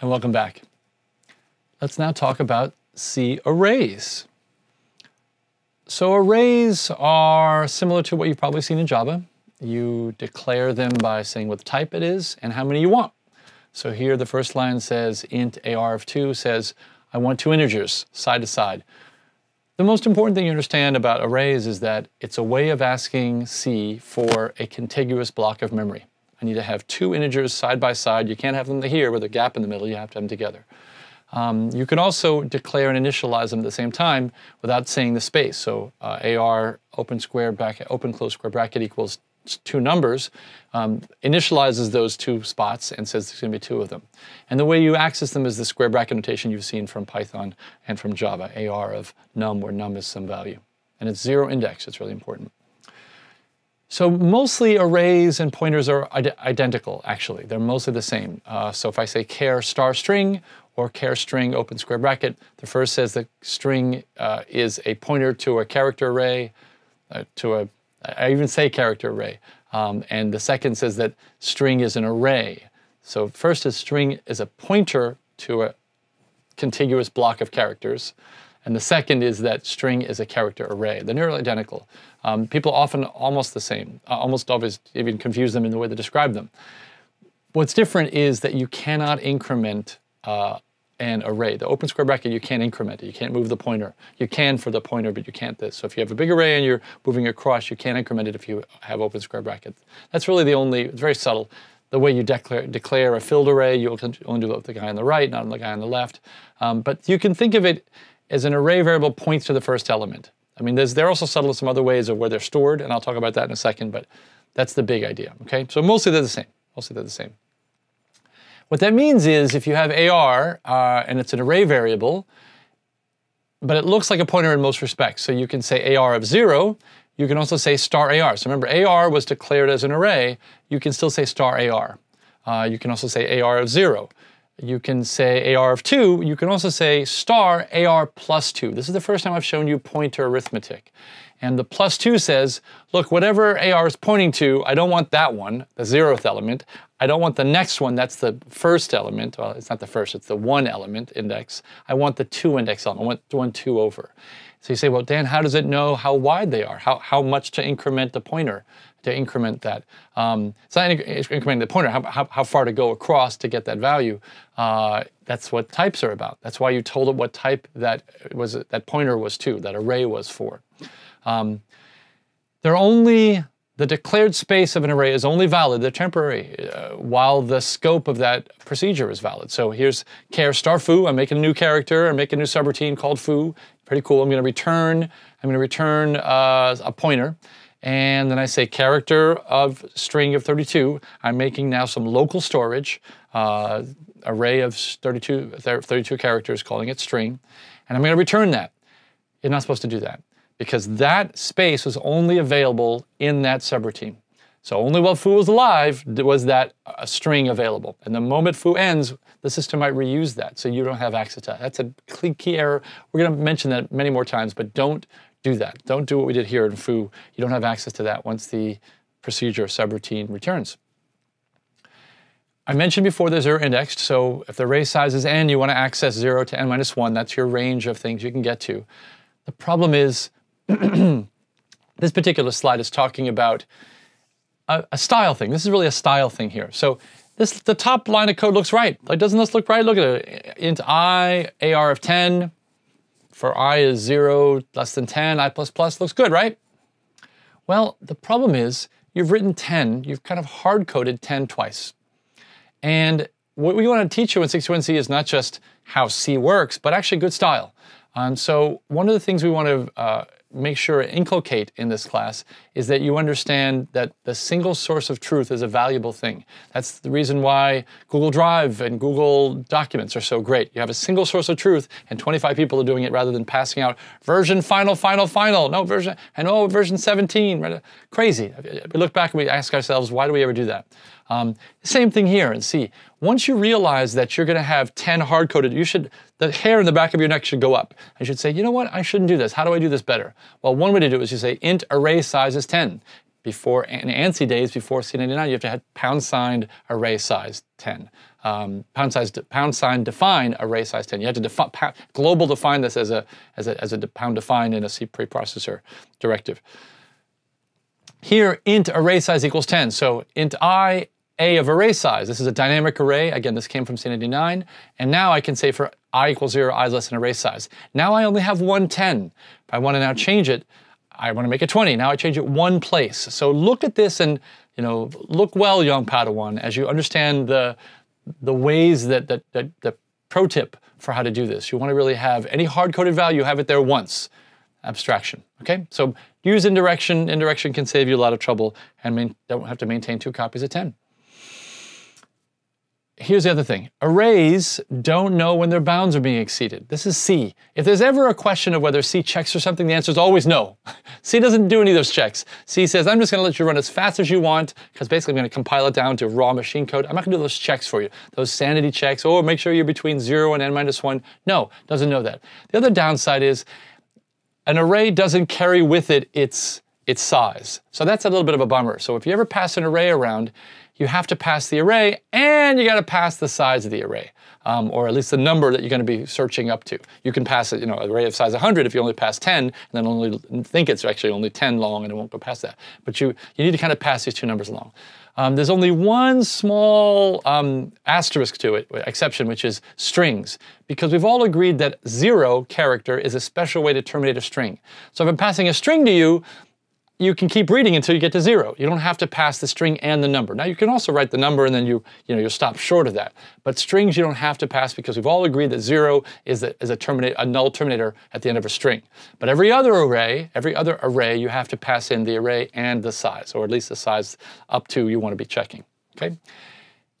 and welcome back. Let's now talk about C arrays. So arrays are similar to what you've probably seen in Java. You declare them by saying what type it is and how many you want. So here the first line says int AR of 2 says I want two integers side to side. The most important thing you understand about arrays is that it's a way of asking C for a contiguous block of memory. I need to have two integers side by side. You can't have them here with a gap in the middle. You have to have them together. Um, you can also declare and initialize them at the same time without saying the space. So uh, AR open square bracket, open close square bracket equals two numbers, um, initializes those two spots and says there's going to be two of them. And the way you access them is the square bracket notation you've seen from Python and from Java, AR of num, where num is some value. And it's zero index, it's really important. So mostly arrays and pointers are identical, actually. They're mostly the same. Uh, so if I say char star string or char string open square bracket, the first says the string uh, is a pointer to a character array, uh, to a, I even say character array. Um, and the second says that string is an array. So first is string is a pointer to a contiguous block of characters. And the second is that string is a character array. They're nearly identical. Um, people often almost the same, uh, almost always even confuse them in the way they describe them. What's different is that you cannot increment uh, an array. The open square bracket, you can't increment it. You can't move the pointer. You can for the pointer, but you can't this. So if you have a big array and you're moving across, you can't increment it if you have open square brackets. That's really the only, it's very subtle. The way you declare, declare a filled array, you'll only do it with the guy on the right, not on the guy on the left. Um, but you can think of it as an array variable points to the first element. I mean, they're also subtle in some other ways of where they're stored, and I'll talk about that in a second, but that's the big idea, okay? So mostly they're the same. Mostly they're the same. What that means is if you have AR uh, and it's an array variable, but it looks like a pointer in most respects. So you can say AR of zero, you can also say star AR. So remember, AR was declared as an array, you can still say star AR. Uh, you can also say AR of zero. You can say AR of 2. You can also say star AR plus 2. This is the first time I've shown you pointer arithmetic. And the plus 2 says, look, whatever AR is pointing to, I don't want that one, the zeroth element. I don't want the next one, that's the first element. Well, it's not the first, it's the one element index. I want the two index element. I want one, two over. So you say, well, Dan, how does it know how wide they are? How, how much to increment the pointer? To increment that. Um, it's not incrementing the pointer, how, how, how, far to go across to get that value. Uh, that's what types are about. That's why you told it what type that was that pointer was to, that array was for. Um, they're only the declared space of an array is only valid, they're temporary, uh, while the scope of that procedure is valid. So here's char star foo, I'm making a new character, I'm making a new subroutine called foo, pretty cool. I'm gonna return, I'm gonna return uh, a pointer and then I say character of string of 32. I'm making now some local storage, uh, array of 32, 32 characters, calling it string, and I'm going to return that. You're not supposed to do that because that space was only available in that subroutine. So only while foo was alive was that a string available. And the moment foo ends, the system might reuse that, so you don't have access to that. That's a key error. We're going to mention that many more times, but don't do that. Don't do what we did here in foo. You don't have access to that once the procedure subroutine returns. I mentioned before they're zero indexed, so if the array size is n, you want to access 0 to n minus 1. That's your range of things you can get to. The problem is, this particular slide is talking about a, a, style thing. This is really a style thing here. So this the top line of code looks right. Like, doesn't this look right? Look at it. int i, AR of 10, for i is 0, less than 10, i plus plus looks good, right? Well, the problem is you've written 10, you've kind of hard-coded 10 twice. And what we want to teach you in 61C is not just how C works, but actually good style. And so one of the things we want to uh, make sure inculcate in this class is that you understand that the single source of truth is a valuable thing. That's the reason why Google Drive and Google Documents are so great. You have a single source of truth and 25 people are doing it rather than passing out version final, final, final, no version, and oh, version 17, crazy. We look back and we ask ourselves, why do we ever do that? Um, same thing here and C. Once you realize that you're going to have 10 hard-coded, you should, the hair in the back of your neck should go up. You should say, you know what, I shouldn't do this. How do I do this better? Well, one way to do it is you say int array size is 10. Before, in ANSI days, before C99, you have to have pound signed array size 10. um, pound, size, pound sign define array size 10. You have to define, global define this as a, as a, as a pound define in a C preprocessor directive. Here, int array size equals 10. So int i, a of array size. This is a dynamic array. Again, this came from C99. And now I can say for i equals 0, i is less than array size. Now I only have 110. If I want to now change it, I want to make it 20. Now I change it one place. So look at this and you know look well, young Padawan, as you understand the the ways that that, that the pro tip for how to do this. You want to really have any hard-coded value, have it there once. Abstraction. Okay, so use indirection. Indirection can save you a lot of trouble, and don't have to maintain two copies of 10 here's the other thing. Arrays don't know when their bounds are being exceeded. This is C. If there's ever a question of whether C checks or something, the answer is always no. C doesn't do any of those checks. C says, I'm just going to let you run as fast as you want, because basically I'm going to compile it down to raw machine code. I'm not going to do those checks for you, those sanity checks, or make sure you're between 0 and n minus 1. No, doesn't know that. The other downside is an array doesn't carry with it its, its size. So that's a little bit of a bummer. So if you ever pass an array around, you have to pass the array and you got to pass the size of the array, um, or at least the number that you're going to be searching up to. You can pass it, you know, array of size 100 if you only pass 10, and then only think it's actually only 10 long and it won't go past that. But you, you need to kind of pass these two numbers along. Um, there's only one small um, asterisk to it, exception, which is strings, because we've all agreed that zero character is a special way to terminate a string. So if I'm passing a string to you, you can keep reading until you get to zero. You don't have to pass the string and the number. Now you can also write the number and then you, you know, you'll stop short of that. But strings you don't have to pass because we've all agreed that zero is a, is a, terminate, a null terminator at the end of a string. But every other array, every other array, you have to pass in the array and the size, or at least the size up to you want to be checking, okay?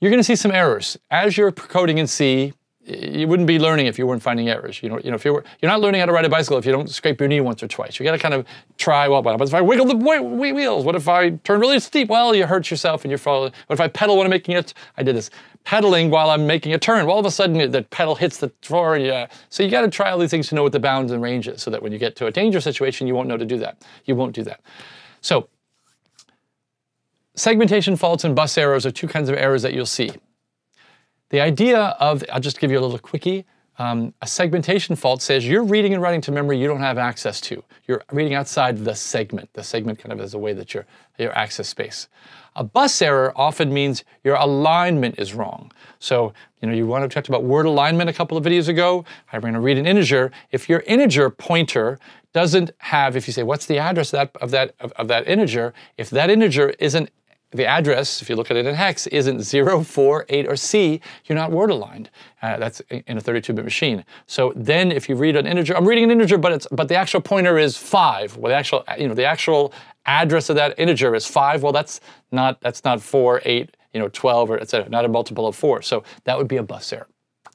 You're gonna see some errors. As you're coding in C, you wouldn't be learning if you weren't finding errors. You know, you know, if you were, you're not learning how to ride a bicycle if you don't scrape your knee once or twice. You got to kind of try. Well, what if I wiggle the wheels? What if I turn really steep? Well, you hurt yourself and you're falling. What if I pedal when I'm making it? I did this pedaling while I'm making a turn. Well, all of a sudden the pedal hits the floor. And yeah, so you got to try all these things to know what the bounds and range is, so that when you get to a dangerous situation, you won't know to do that. You won't do that. So segmentation faults and bus errors are two kinds of errors that you'll see. The idea of, I'll just give you a little quickie, um, a segmentation fault says you're reading and writing to memory you don't have access to. You're reading outside the segment. The segment kind of is a way that your, your access space. A bus error often means your alignment is wrong. So, you know, you want to talk about word alignment a couple of videos ago. I'm going to read an integer. If your integer pointer doesn't have, if you say, what's the address of that, of that, of, of that integer, if that integer isn't the address, if you look at it in hex, isn't 0, 4, 8, or C, you're not word aligned. Uh, that's in a 32-bit machine. So then if you read an integer, I'm reading an integer, but it's but the actual pointer is 5. Well, the actual, you know, the actual address of that integer is 5. Well, that's not that's not 4, 8, you know, 12, or etc. Not a multiple of 4. So that would be a bus error.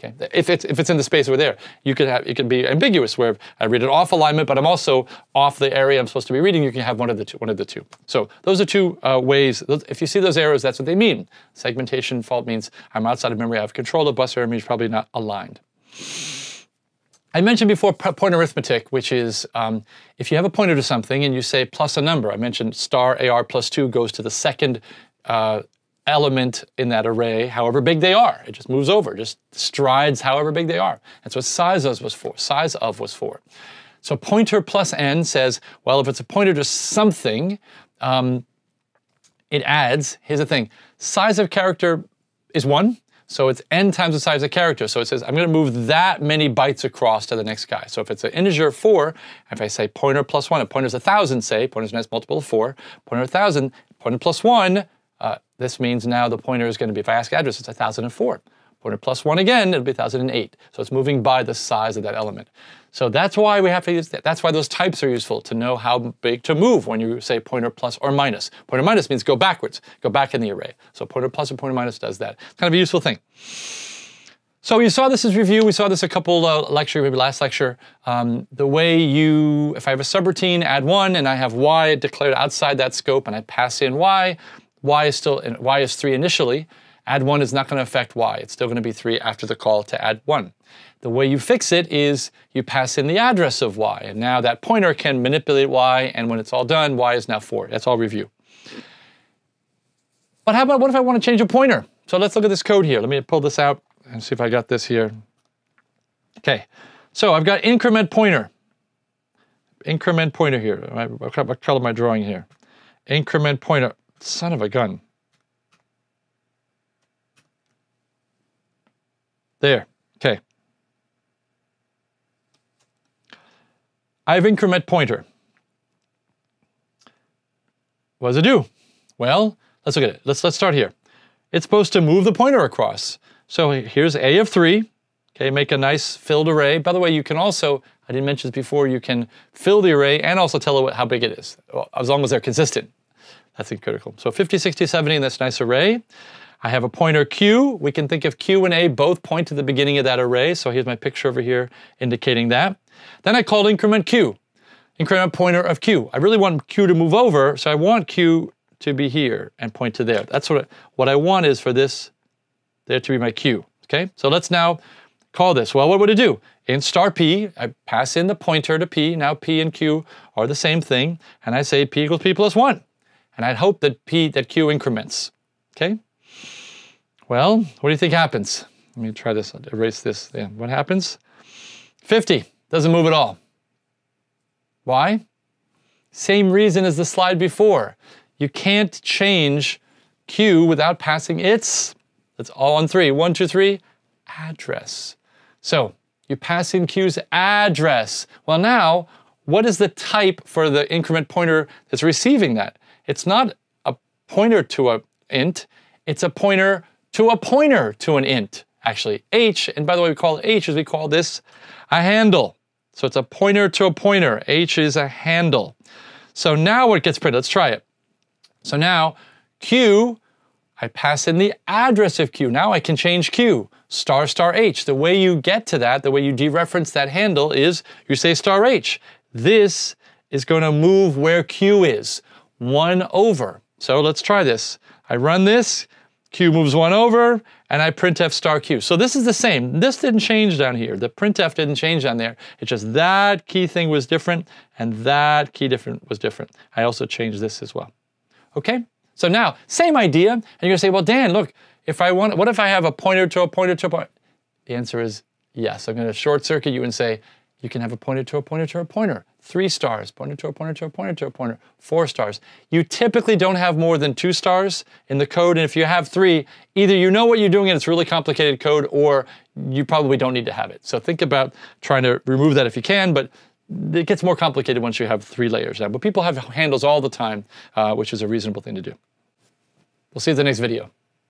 Okay, if it's if it's in the space over there, you could have it could be ambiguous where I read it off alignment, but I'm also off the area I'm supposed to be reading. You can have one of the two. One of the two. So those are two uh, ways. If you see those arrows, that's what they mean. Segmentation fault means I'm outside of memory. I have control. The bus error means probably not aligned. I mentioned before point arithmetic, which is um, if you have a pointer to something and you say plus a number. I mentioned star AR plus two goes to the second uh, element in that array, however big they are. It just moves over, just strides however big they are. That's what size of was for. Size of was for. So pointer plus n says, well, if it's a pointer to something, um, it adds, here's the thing, size of character is one, so it's n times the size of character. So it says, I'm gonna move that many bytes across to the next guy. So if it's an integer four, if I say pointer plus one, a pointer's a thousand, say, pointer's a nice multiple of four, pointer a thousand, pointer plus one, uh, this means now the pointer is going to be, if I ask address, it's 1004. Pointer plus one again, it'll be 1008. So it's moving by the size of that element. So that's why we have to use that. That's why those types are useful to know how big to move when you say pointer plus or minus. Pointer minus means go backwards, go back in the array. So pointer plus or pointer minus does that. It's kind of a useful thing. So you saw this as review. We saw this a couple uh, lecture, maybe last lecture. Um, the way you, if I have a subroutine, add one, and I have y declared outside that scope, and I pass in y, y is still y is 3 initially. Add 1 is not going to affect y. It's still going to be 3 after the call to add 1. The way you fix it is you pass in the address of y, and now that pointer can manipulate y, and when it's all done, y is now 4. That's all review. But how about what if I want to change a pointer? So let's look at this code here. Let me pull this out and see if I got this here. Okay, so I've got increment pointer. Increment pointer here. What color am I drawing here? Increment pointer. Son of a gun. There, okay. I have increment pointer. What does it do? Well, let's look at it. Let's, let's start here. It's supposed to move the pointer across. So here's A of three. Okay, make a nice filled array. By the way, you can also, I didn't mention this before, you can fill the array and also tell it how big it is, as long as they're consistent. That's critical. So 50, 60, 70 in this nice array. I have a pointer Q. We can think of Q and A both point to the beginning of that array. So here's my picture over here indicating that. Then I called increment Q, increment pointer of Q. I really want Q to move over, so I want Q to be here and point to there. That's what I, what I want is for this there to be my Q. Okay, so let's now call this. Well, what would it do? In star P, I pass in the pointer to P. Now P and Q are the same thing, and I say P equals P plus one. And I'd hope that P, that Q increments. Okay? Well, what do you think happens? Let me try this, erase this. Yeah. What happens? 50, doesn't move at all. Why? Same reason as the slide before. You can't change Q without passing its, that's all on three. One, two, three, address. So you pass in Q's address. Well now, what is the type for the increment pointer that's receiving that? It's not a pointer to an int, it's a pointer to a pointer to an int, actually. H, and by the way, we call H as we call this a handle. So it's a pointer to a pointer. H is a handle. So now what gets printed? Let's try it. So now Q, I pass in the address of Q. Now I can change Q, star star H. The way you get to that, the way you dereference that handle is you say star H. This is going to move where Q is, one over. So let's try this. I run this, Q moves one over, and I printf star Q. So this is the same. This didn't change down here. The printf didn't change down there. It's just that key thing was different, and that key different was different. I also changed this as well. Okay? So now, same idea, and you're gonna say, well, Dan, look, if I want, what if I have a pointer to a pointer to a pointer? The answer is yes. I'm gonna short circuit you and say, you can have a pointer to a pointer to a pointer. Three stars, pointer to a pointer to a pointer to a pointer, four stars. You typically don't have more than two stars in the code, and if you have three, either you know what you're doing and it's really complicated code, or you probably don't need to have it. So think about trying to remove that if you can, but it gets more complicated once you have three layers now, but people have handles all the time, uh, which is a reasonable thing to do. We'll see you in the next video.